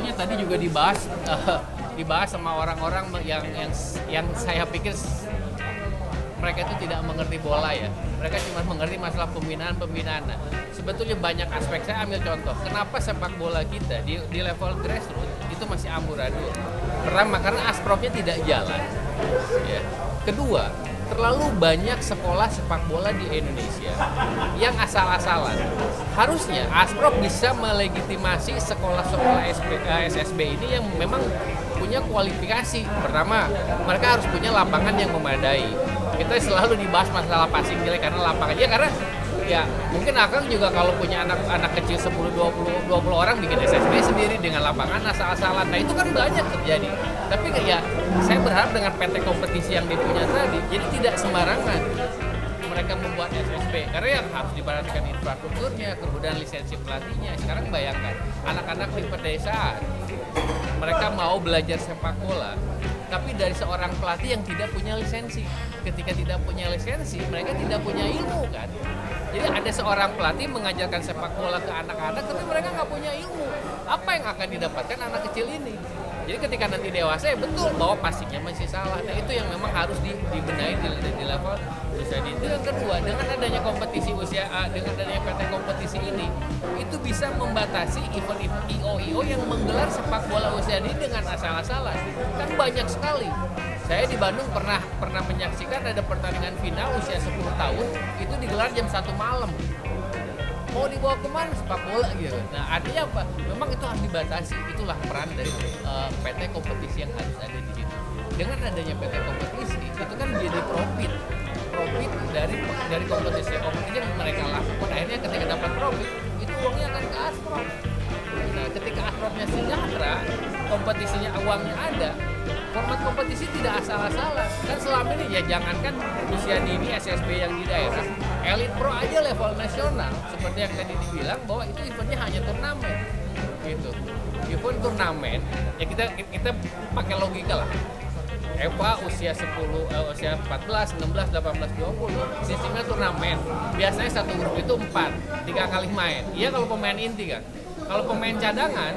sebetulnya tadi juga dibahas uh, dibahas sama orang-orang yang yang yang saya pikir mereka itu tidak mengerti bola ya. Mereka cuma mengerti masalah pembinaan pembinaan. Nah, sebetulnya banyak aspek. Saya ambil contoh. Kenapa sepak bola kita di, di level grassroots itu masih amburadul? Pertama karena aspropnya tidak jalan. Ya. Kedua, terlalu banyak sekolah sepak bola di Indonesia yang asal-asalan. Harusnya Asprop bisa melegitimasi sekolah-sekolah SSB eh, ini yang memang punya kualifikasi. Pertama, mereka harus punya lapangan yang memadai kita selalu dibahas masalah passing jelek karena lapangan ya karena ya mungkin akan juga kalau punya anak anak kecil 10 20 20 orang bikin SSB sendiri dengan lapangan asal-asalan. Nah, itu kan banyak terjadi. Tapi ya saya berharap dengan PT kompetisi yang dipunya tadi jadi tidak sembarangan mereka membuat SSB karena yang harus diperhatikan infrastrukturnya, kemudian lisensi pelatihnya. Sekarang bayangkan anak-anak di pedesaan mereka mau belajar sepak bola tapi dari seorang pelatih yang tidak punya lisensi. Ketika tidak punya lisensi, mereka tidak punya ilmu kan. Jadi ada seorang pelatih mengajarkan sepak bola ke anak-anak, tapi mereka nggak punya ilmu. Apa yang akan didapatkan anak kecil ini? Jadi ketika nanti dewasa ya betul bahwa pastinya masih salah. Nah itu yang memang harus di, dibenahi di, di level dengan adanya kompetisi usia A, dengan adanya PT kompetisi ini itu bisa membatasi event-event IO-IO yang menggelar sepak bola usia dini dengan asal-asalan. Kan banyak sekali. Saya di Bandung pernah pernah menyaksikan ada pertandingan final usia 10 tahun itu digelar jam satu malam. Mau dibawa ke mana sepak bola gitu. Nah artinya apa? Memang itu harus dibatasi. Itulah peran dari uh, eh, PT kompetisi yang harus ada di situ. Dengan adanya PT kompetisi itu kan jadi profit. Profit dari dari kompetisi kompetisi yang mereka lakukan akhirnya ketika dapat profit itu uangnya akan ke Asprop nah ketika Aspropnya sejahtera kompetisinya uangnya ada format kompetisi tidak asal-asalan. Kan selama ini ya jangankan usia dini SSB yang di daerah Elite Pro aja level nasional. Seperti yang tadi dibilang bahwa itu eventnya hanya turnamen gitu. Event turnamen ya kita kita pakai logika lah Eva usia 10, uh, eh, usia 14, 16, 18, 20 sistemnya turnamen. Biasanya satu grup itu 4 tiga kali main. Iya kalau pemain inti kan kalau pemain cadangan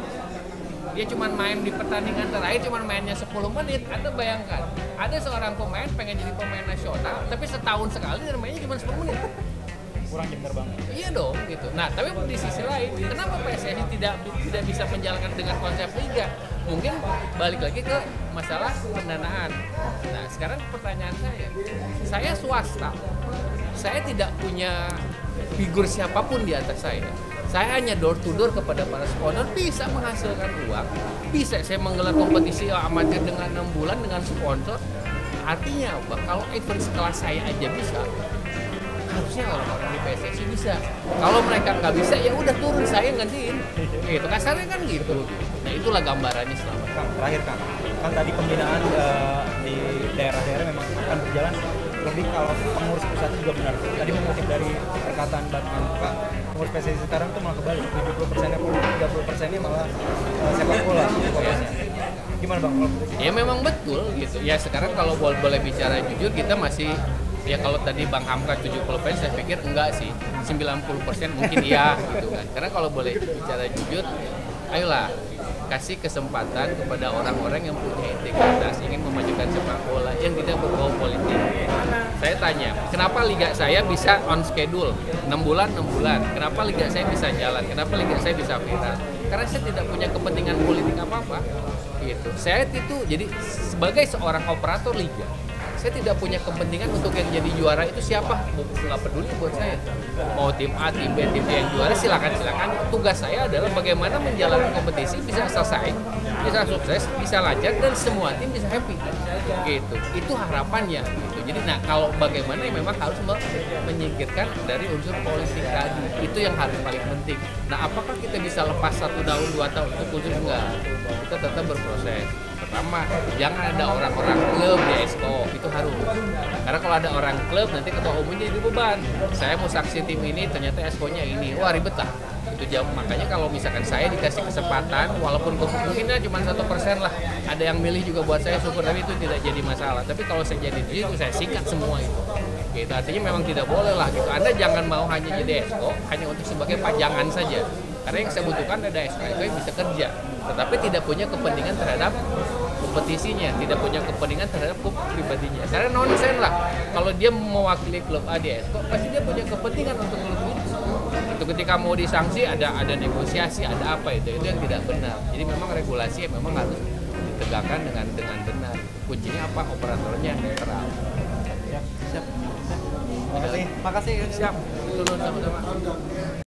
dia cuma main di pertandingan terakhir cuma mainnya 10 menit. Anda bayangkan ada seorang pemain pengen jadi pemain nasional tapi setahun sekali dan mainnya cuma 10 menit kurang terbang iya dong gitu. Nah tapi di sisi lain kenapa PSSI tidak tidak bisa menjalankan dengan konsep liga? Mungkin balik lagi ke masalah pendanaan. Nah sekarang pertanyaan saya saya swasta. Saya tidak punya figur siapa pun di atas saya. Saya hanya door to door kepada para sponsor bisa menghasilkan uang bisa. Saya menggelar kompetisi amatir dengan enam bulan dengan sponsor. Artinya apa? Kalau event sekelas saya aja bisa harusnya orang-orang di PSSI bisa. Kalau mereka nggak bisa ya udah turun saya gantiin. Gitu kasarnya kan gitu. Nah itulah gambarannya selama terakhir kan kan tadi pembinaan uh, di daerah-daerah memang akan berjalan. Lebih kalau pengurus pusat juga benar. Tadi mengutip dari perkataan Batman Pak pengurus PSSI sekarang tuh malah kebalik. 70 persennya politik 30 persennya malah uh, sepak bola gimana bang? Ya memang betul gitu. Ya sekarang kalau boleh bicara jujur kita masih ya kalau tadi Bang Hamka 70 persen saya pikir enggak sih 90 persen mungkin iya gitu kan karena kalau boleh bicara jujur ayolah kasih kesempatan kepada orang-orang yang punya integritas ingin memajukan sepak bola yang tidak berbau politik. Saya tanya, kenapa liga saya bisa on schedule 6 bulan 6 bulan? Kenapa liga saya bisa jalan? Kenapa liga saya bisa viral? Karena saya tidak punya kepentingan politik apa-apa. Gitu. Saya itu jadi sebagai seorang operator liga, saya tidak punya kepentingan untuk yang jadi juara. Itu siapa? Nggak peduli buat saya. Mau tim A tim B tim C yang juara silakan silakan. Tugas saya adalah bagaimana menjalankan kompetisi bisa selesai bisa sukses bisa lancar dan semua tim bisa happy. Gitu. Itu harapannya gitu. Jadi nah kalau bagaimana yang memang harus menyingkirkan dari unsur politik tadi. Itu yang harus paling penting. Nah apakah kita bisa lepas satu tahun dua tahun itu khusus enggak. Kita tetap berproses pertama jangan ada orang-orang klub di Esko itu harus karena kalau ada orang klub nanti ketua umumnya jadi beban. Saya mau saksi tim ini ternyata Esko-nya ini. Wah ribet lah. Itu jam. Makanya kalau misalkan saya dikasih kesempatan walaupun kemungkinan cuma satu persen lah. Ada yang milih juga buat saya syukur tapi itu tidak jadi masalah. Tapi kalau saya jadi di situ saya sikat semua itu. Gitu. Artinya memang tidak boleh lah gitu. Anda jangan mau hanya jadi esko hanya untuk sebagai pajangan saja Karena yang saya butuhkan ada SKK yang bisa kerja, tetapi tidak punya kepentingan terhadap kompetisinya, tidak punya kepentingan terhadap klub pribadinya. Karena nonsen lah, kalau dia mewakili klub A di Esko, pasti dia punya kepentingan untuk klub itu. Itu ketika mau disanksi ada ada negosiasi, ada apa itu, itu yang tidak benar. Jadi memang regulasi yang memang harus ditegakkan dengan dengan benar. Kuncinya apa? Operatornya netral. Siap, siap. Makasih. Makasih. Siap, sama-sama.